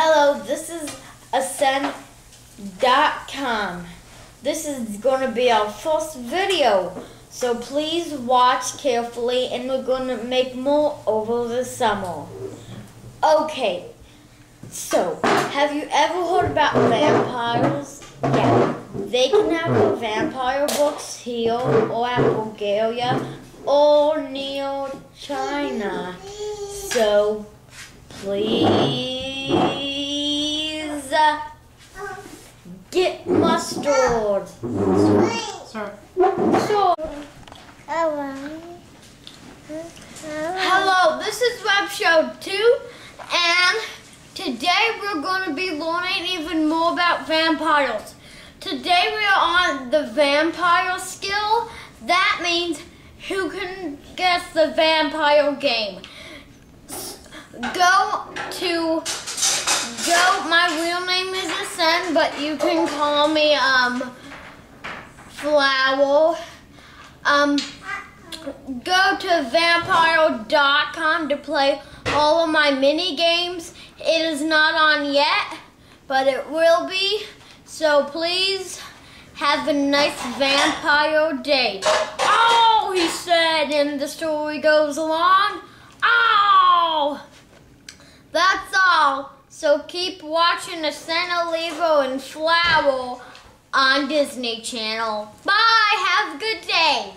Hello, this is Assen.com. This is going to be our first video, so please watch carefully and we're going to make more over the summer. Okay, so have you ever heard about vampires? Yeah, they can have vampire books here or at Bulgaria or near China. So please get mustard. Sorry. So, hello, this is Web Show 2, and today we're going to be learning even more about vampires. Today we are on the vampire skill. That means who can guess the vampire game. Go to but you can call me um Flower. Um, go to vampire.com to play all of my mini games. It is not on yet, but it will be. So please have a nice vampire day. Oh, he said, and the story goes along. Oh, that's all. So keep watching Assen Olivo and Flower on Disney Channel. Bye. Have a good day.